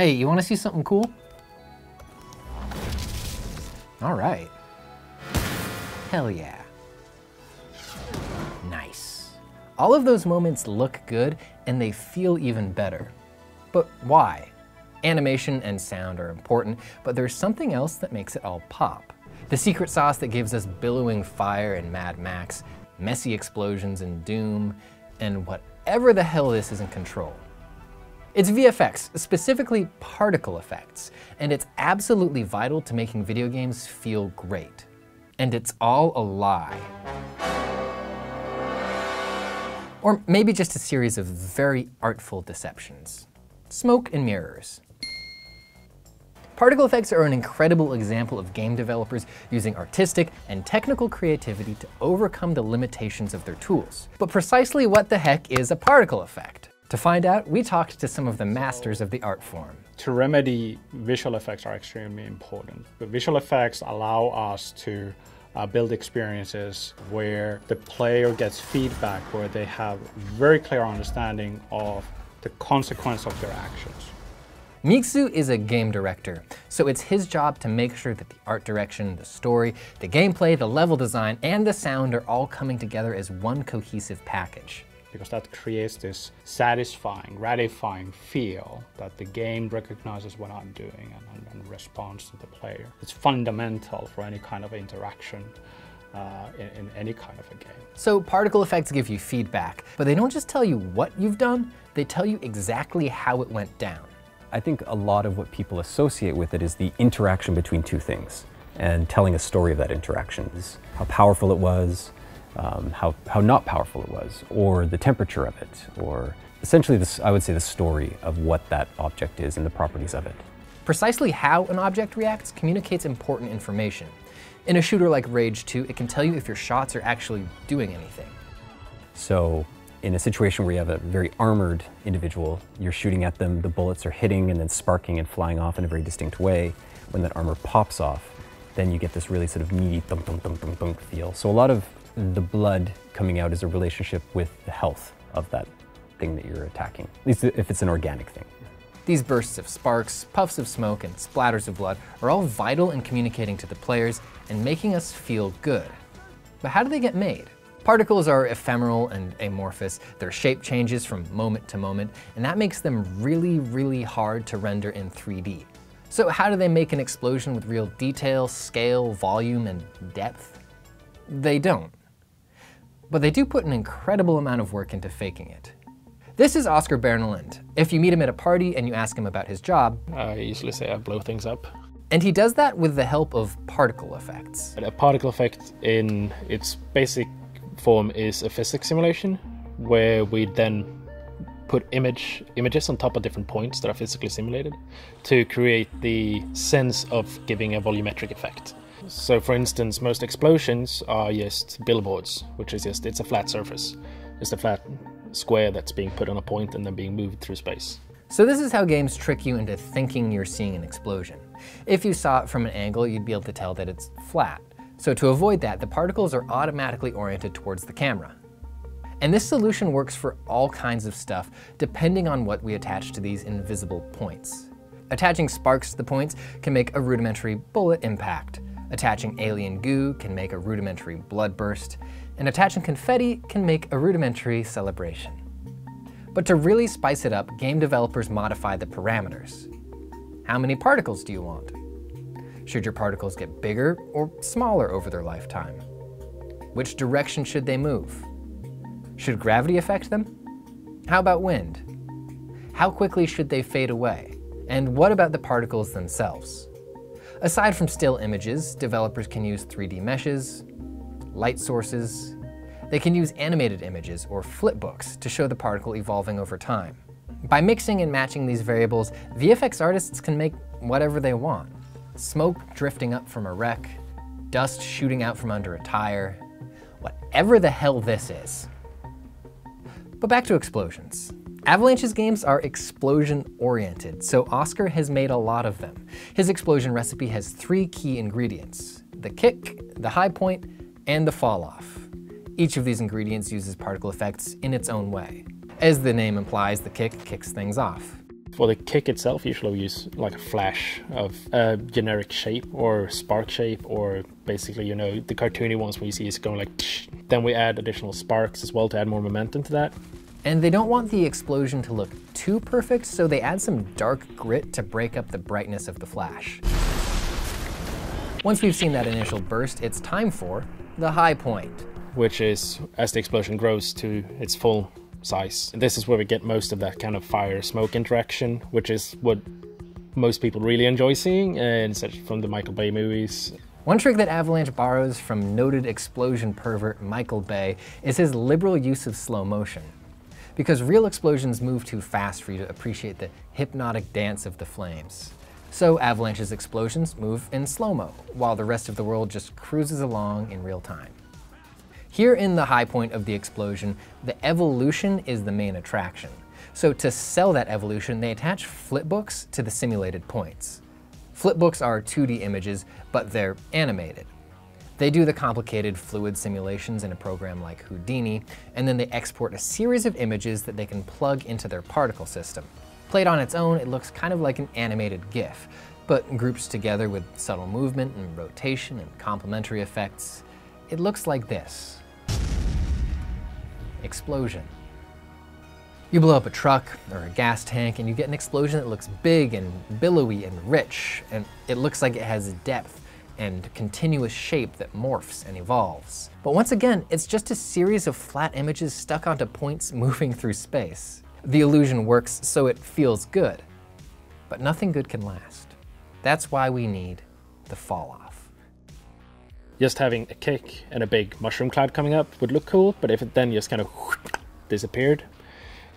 Hey, you wanna see something cool? All right. Hell yeah. Nice. All of those moments look good and they feel even better. But why? Animation and sound are important, but there's something else that makes it all pop. The secret sauce that gives us billowing fire in Mad Max, messy explosions in Doom, and whatever the hell this is in Control. It's VFX, specifically particle effects, and it's absolutely vital to making video games feel great. And it's all a lie. Or maybe just a series of very artful deceptions. Smoke and mirrors. Particle effects are an incredible example of game developers using artistic and technical creativity to overcome the limitations of their tools. But precisely what the heck is a particle effect? To find out, we talked to some of the masters of the art form. To Remedy, visual effects are extremely important. The visual effects allow us to uh, build experiences where the player gets feedback, where they have very clear understanding of the consequence of their actions. Mixu is a game director, so it's his job to make sure that the art direction, the story, the gameplay, the level design, and the sound are all coming together as one cohesive package. Because that creates this satisfying, gratifying feel that the game recognizes what I'm doing and, and, and responds to the player. It's fundamental for any kind of interaction uh, in, in, any kind of a game. So particle effects give you feedback, but they don't just tell you what you've done, they tell you exactly how it went down. I think a lot of what people associate with it is the interaction between two things and telling a story of that interaction. How powerful it was, um, how, how not powerful it was, or the temperature of it, or essentially this, I would say the story of what that object is and the properties of it. Precisely how an object reacts communicates important information. In a shooter like Rage 2, it can tell you if your shots are actually doing anything. So in a situation where you have a very armored individual, you're shooting at them, the bullets are hitting and then sparking and flying off in a very distinct way. When that armor pops off, then you get this really sort of meaty thump, thump, thump, thump, thump feel. So a lot of the blood coming out is a relationship with the health of that thing that you're attacking, at least if it's an organic thing. These bursts of sparks, puffs of smoke, and splatters of blood are all vital in communicating to the players and making us feel good. But how do they get made? Particles are ephemeral and amorphous, their shape changes from moment to moment, and that makes them really, really hard to render in 3D. So how do they make an explosion with real detail, scale, volume, and depth? They don't. But they do put an incredible amount of work into faking it. This is Oscar Bernelind. If you meet him at a party and you ask him about his job, I usually say I blow things up. And he does that with the help of particle effects. A particle effect in its basic form is a physics simulation where we then put image images on top of different points that are physically simulated to create the sense of giving a volumetric effect. So for instance, most explosions are just billboards, which is just it's a flat surface. It's a flat square that's being put on a point and then being moved through space. So this is how games trick you into thinking you're seeing an explosion. If you saw it from an angle, you'd be able to tell that it's flat. So to avoid that, the particles are automatically oriented towards the camera. And this solution works for all kinds of stuff, depending on what we attach to these invisible points. Attaching sparks to the points can make a rudimentary bullet impact. Attaching alien goo can make a rudimentary blood burst. And attaching confetti can make a rudimentary celebration. But to really spice it up, game developers modify the parameters. How many particles do you want? Should your particles get bigger or smaller over their lifetime? Which direction should they move? Should gravity affect them? How about wind? How quickly should they fade away? And what about the particles themselves? Aside from still images, developers can use 3D meshes, light sources. They can use animated images or flipbooks to show the particle evolving over time. By mixing and matching these variables, VFX artists can make whatever they want. Smoke drifting up from a wreck, dust shooting out from under a tire, whatever the hell this is. But back to explosions. Avalanche's games are explosion-oriented, so Oscar has made a lot of them. His explosion recipe has three key ingredients, the kick, the high point, and the fall-off. Each of these ingredients uses particle effects in its own way. As the name implies, the kick kicks things off. For the kick itself, usually we use like a flash of a generic shape or spark shape, or basically, you know, the cartoony ones where you see it's going like. Then we add additional sparks as well to add more momentum to that. And they don't want the explosion to look too perfect, so they add some dark grit to break up the brightness of the flash. Once we've seen that initial burst, it's time for the high point. Which is as the explosion grows to its full size. This is where we get most of that kind of fire smoke interaction, which is what most people really enjoy seeing, and such from the Michael Bay movies. One trick that Avalanche borrows from noted explosion pervert Michael Bay is his liberal use of slow motion. Because real explosions move too fast for you to appreciate the hypnotic dance of the flames. So Avalanche's explosions move in slow-mo, while the rest of the world just cruises along in real time. Here in the high point of the explosion, the evolution is the main attraction. So to sell that evolution, they attach flipbooks to the simulated points. Flipbooks are 2D images, but they're animated. They do the complicated fluid simulations in a program like Houdini, and then they export a series of images that they can plug into their particle system. Played on its own, it looks kind of like an animated GIF, but groups together with subtle movement and rotation and complementary effects, it looks like this explosion. You blow up a truck or a gas tank and you get an explosion that looks big and billowy and rich, and it looks like it has depth and continuous shape that morphs and evolves. But once again, it's just a series of flat images stuck onto points moving through space. The illusion works so it feels good, but nothing good can last. That's why we need the fall off just having a kick and a big mushroom cloud coming up would look cool, but if it then just kind of disappeared,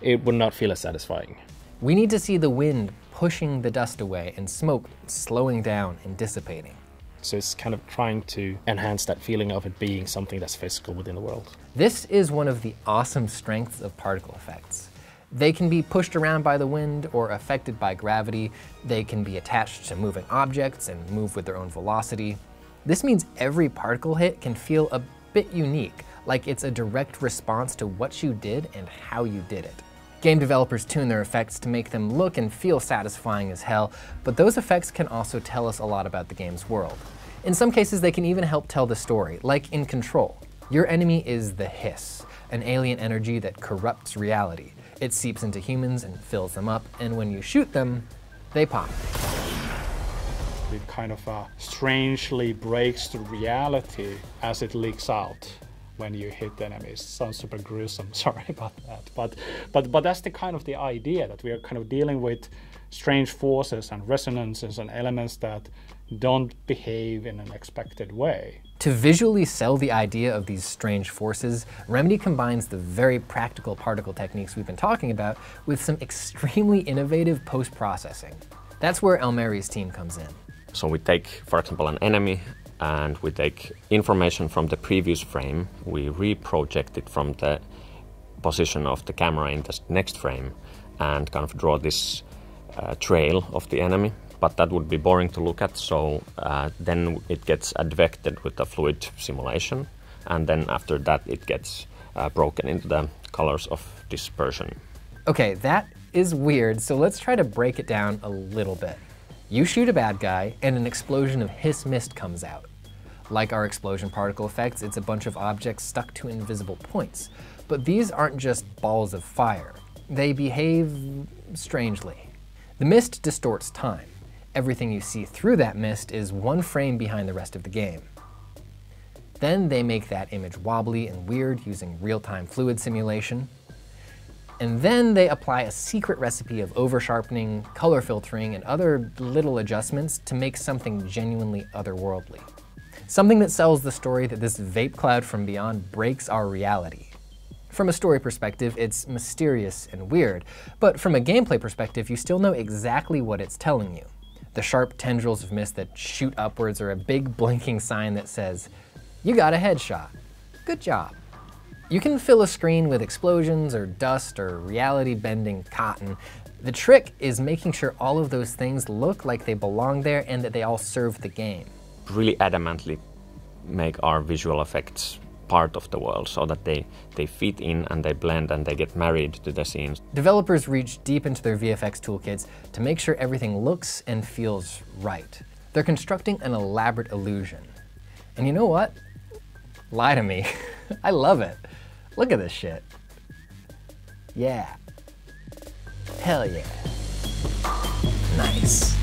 it would not feel as satisfying. We need to see the wind pushing the dust away and smoke slowing down and dissipating. So it's kind of trying to enhance that feeling of it being something that's physical within the world. This is one of the awesome strengths of particle effects. They can be pushed around by the wind or affected by gravity. They can be attached to moving objects and move with their own velocity. This means every particle hit can feel a bit unique, like it's a direct response to what you did and how you did it. Game developers tune their effects to make them look and feel satisfying as hell, but those effects can also tell us a lot about the game's world. In some cases, they can even help tell the story, like in Control. Your enemy is the Hiss, an alien energy that corrupts reality. It seeps into humans and fills them up, and when you shoot them, they pop it kind of uh, strangely breaks the reality as it leaks out when you hit enemies. Sounds super gruesome. Sorry about that, but but but that's the kind of the idea that we are kind of dealing with strange forces and resonances and elements that don't behave in an expected way. To visually sell the idea of these strange forces, Remedy combines the very practical particle techniques we've been talking about with some extremely innovative post-processing. That's where Elmeri's team comes in. So we take, for example, an enemy and we take information from the previous frame, we reproject it from the position of the camera in the next frame and kind of draw this uh, trail of the enemy. But that would be boring to look at, so uh, then it gets advected with the fluid simulation, and then after that it gets uh, broken into the colors of dispersion. Okay, that is weird, so let's try to break it down a little bit. You shoot a bad guy, and an explosion of hiss mist comes out. Like our explosion particle effects, it's a bunch of objects stuck to invisible points. But these aren't just balls of fire. They behave strangely. The mist distorts time. Everything you see through that mist is one frame behind the rest of the game. Then they make that image wobbly and weird using real-time fluid simulation. And then they apply a secret recipe of over-sharpening, color filtering, and other little adjustments to make something genuinely otherworldly. Something that sells the story that this vape cloud from beyond breaks our reality. From a story perspective, it's mysterious and weird, but from a gameplay perspective, you still know exactly what it's telling you. The sharp tendrils of mist that shoot upwards are a big blinking sign that says, you got a headshot. Good job. You can fill a screen with explosions or dust or reality-bending cotton. The trick is making sure all of those things look like they belong there and that they all serve the game. Really adamantly make our visual effects part of the world so that they, they fit in and they blend and they get married to the scenes. Developers reach deep into their VFX toolkits to make sure everything looks and feels right. They're constructing an elaborate illusion. And you know what? Lie to me. I love it. Look at this shit. Yeah. Hell yeah. Nice.